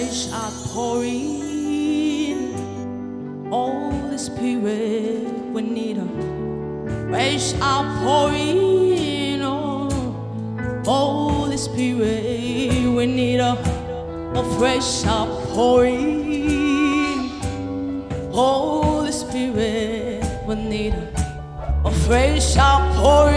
fresh outpouring. Holy Spirit, we need uh, a fresh outpouring. Oh, Holy Spirit, we need uh, oh, a, a fresh outpouring. Holy Spirit, we need uh, oh, a, a fresh outpouring.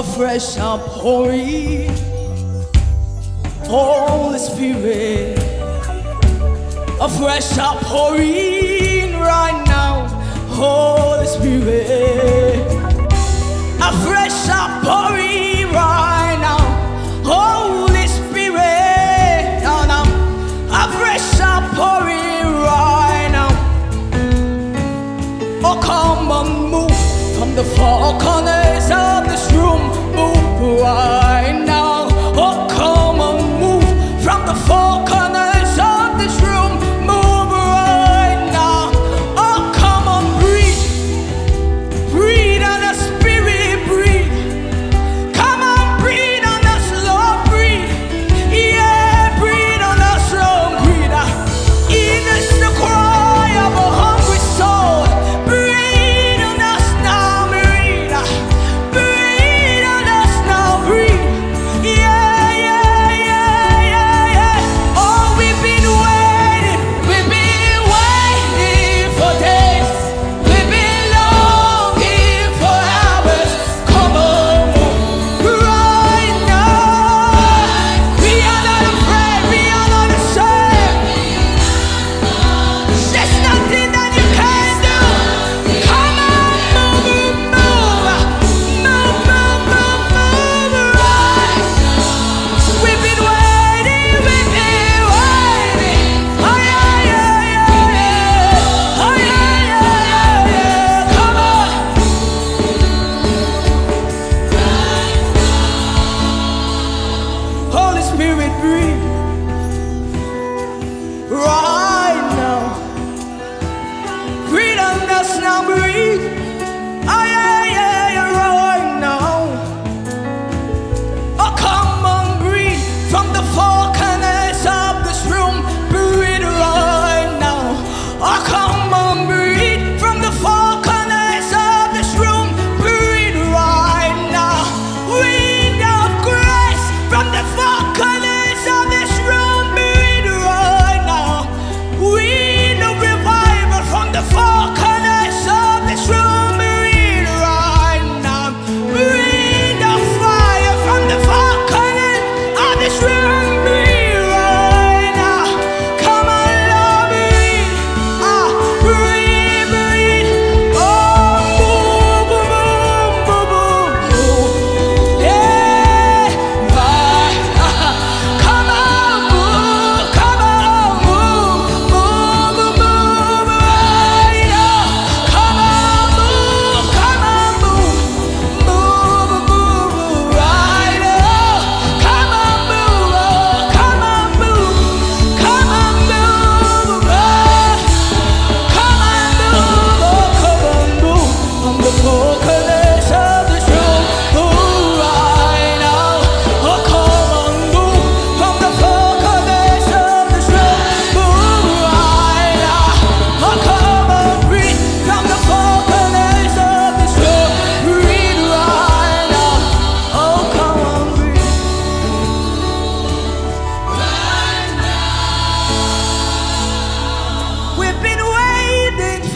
a fresh outpouring. Holy Spirit, a fresh outpouring right now. Holy Spirit, a fresh Spirit breathe.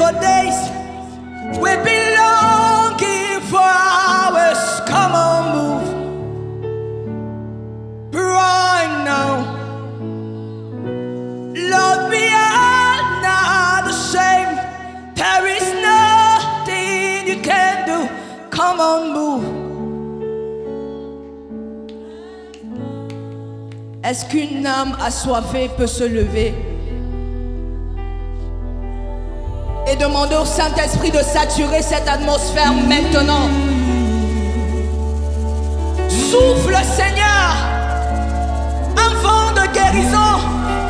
For days. We've been longing for hours. Come on, move. Right now. Lord, we are not the same. There is nothing you can do. Come on, move. Est-ce qu'une âme assoiffée peut se lever? Et au Saint-Esprit de saturer cette atmosphère maintenant Souffle, Seigneur, un vent de guérison.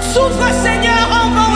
Souffle, Seigneur, un vent.